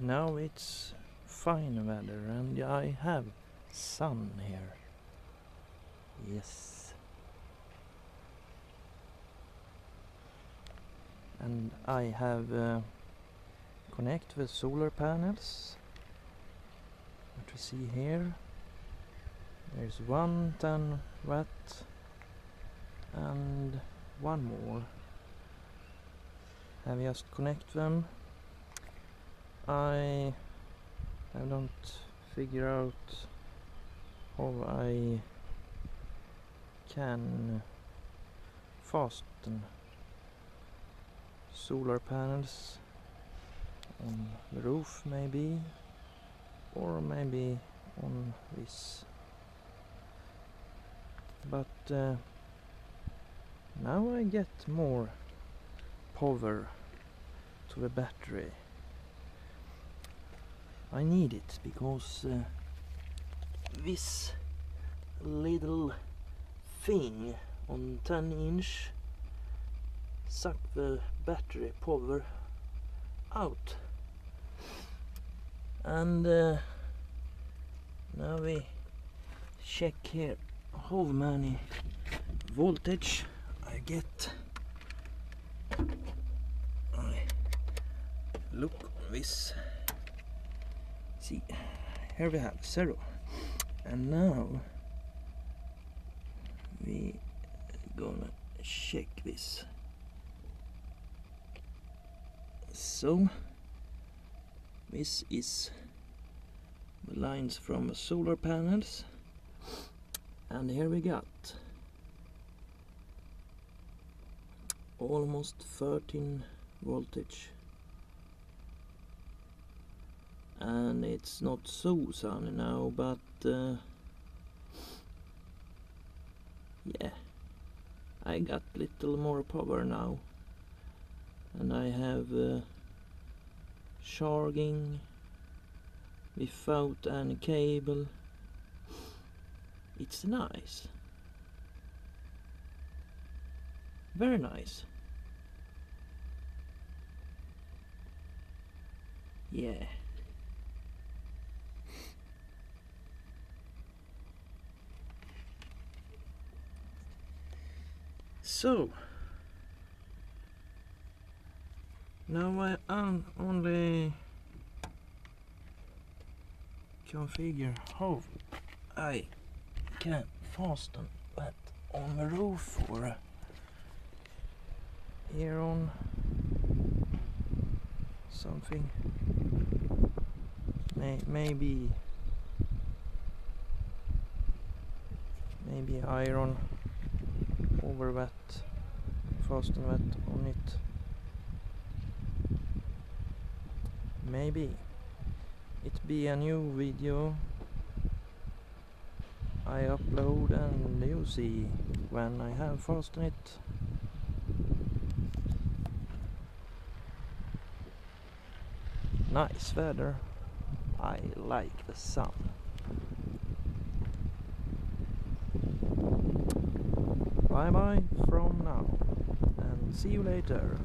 Now it's fine weather and I have sun here. Yes. And I have uh, connect the solar panels. What we see here. There's one 10 watt and one more. I just connect them. I I don't figure out how I can fasten solar panels on the roof maybe or maybe on this. But uh, now I get more power to the battery I need it because uh, this little thing on 10 inch suck the battery power out. And uh, now we check here how many voltage I get. I look this see here we have zero. And now we gonna check this. So this is the lines from solar panels. And here we got almost 13 voltage and it's not so sunny now but uh, yeah. I got little more power now. And I have uh, charging without any cable. It's nice. Very nice. Yeah So now I am only configure how I can fasten that on the roof or here on something. May maybe maybe iron over that fasten that on it maybe it be a new video I upload and you see when I have fastened it. Nice weather. I like the sun bye bye from now and see you later